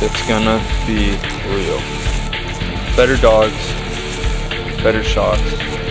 it's gonna be real. Better dogs, better shots.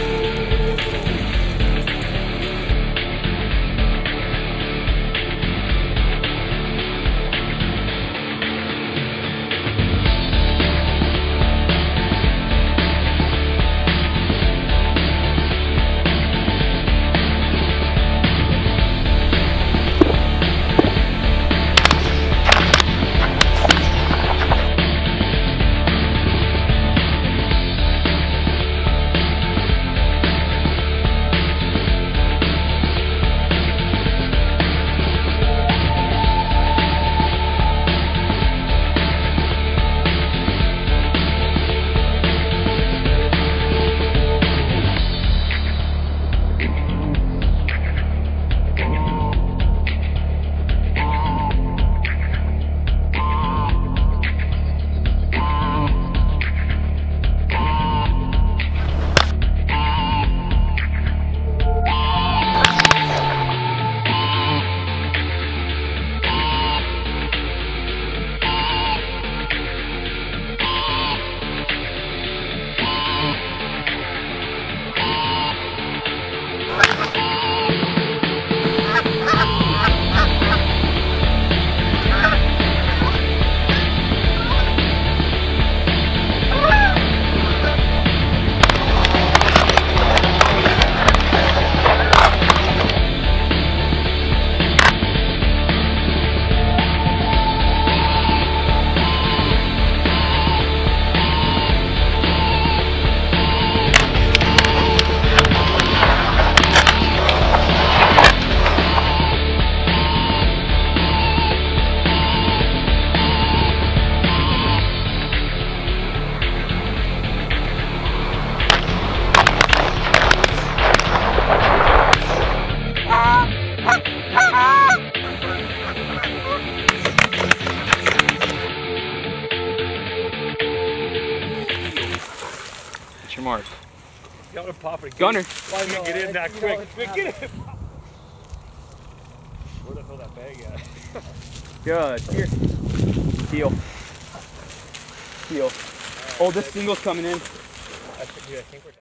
Your mark. Gunner pop it. Gunner. Why didn't get in that quick? Get in. Where the hell that bag at? Good. Here. Heel. Heel. Oh, this single's coming in. I think, I think we're